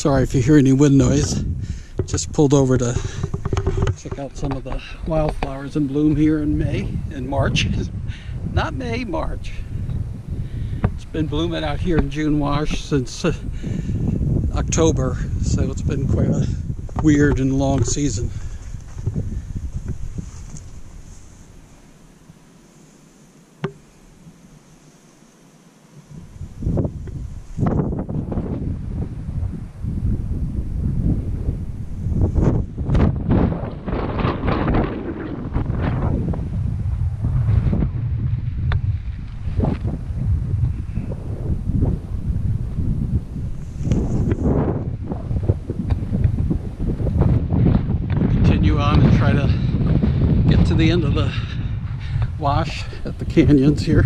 Sorry if you hear any wind noise. Just pulled over to check out some of the wildflowers in bloom here in May, in March. Not May, March. It's been blooming out here in June Wash since uh, October, so it's been quite a weird and long season. continue on and try to get to the end of the wash at the canyons here.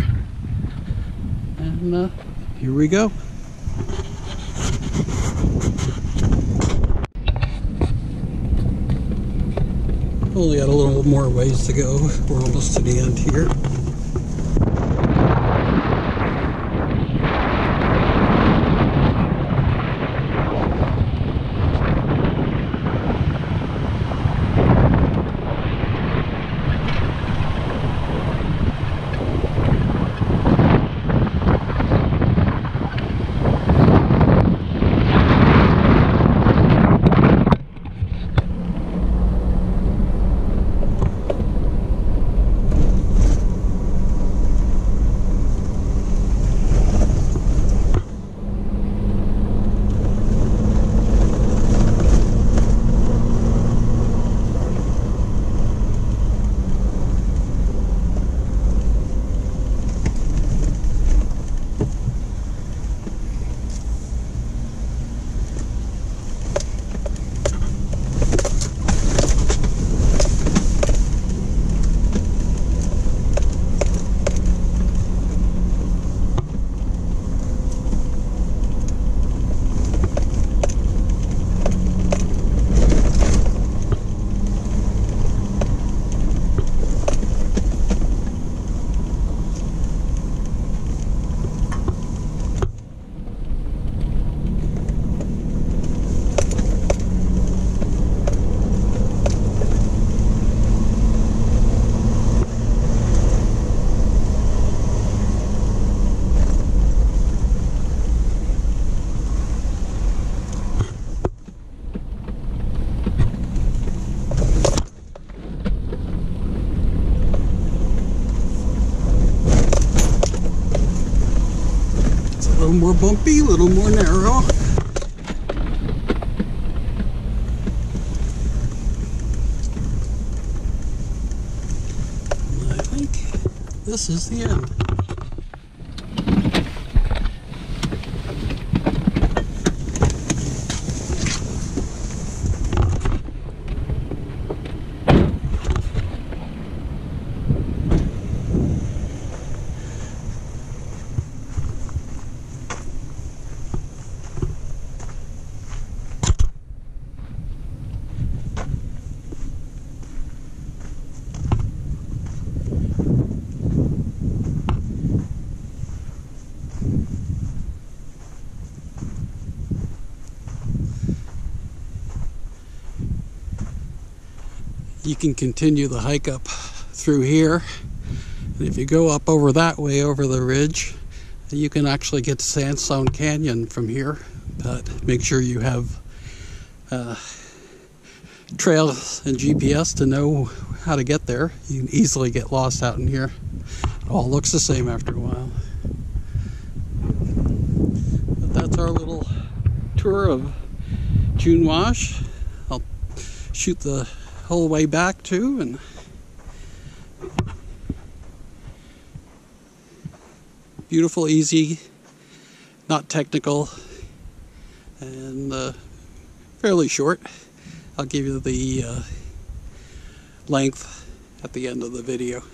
And uh, here we go. Only got a little more ways to go. We're almost to the end here. Little more bumpy, a little more narrow. I think this is the end. You can continue the hike up through here. And if you go up over that way over the ridge, you can actually get to Sandstone Canyon from here. But make sure you have uh, trail and GPS to know how to get there. You can easily get lost out in here. It all looks the same after a while. But that's our little tour of June Wash. I'll shoot the whole way back too and beautiful easy not technical and uh, fairly short. I'll give you the uh, length at the end of the video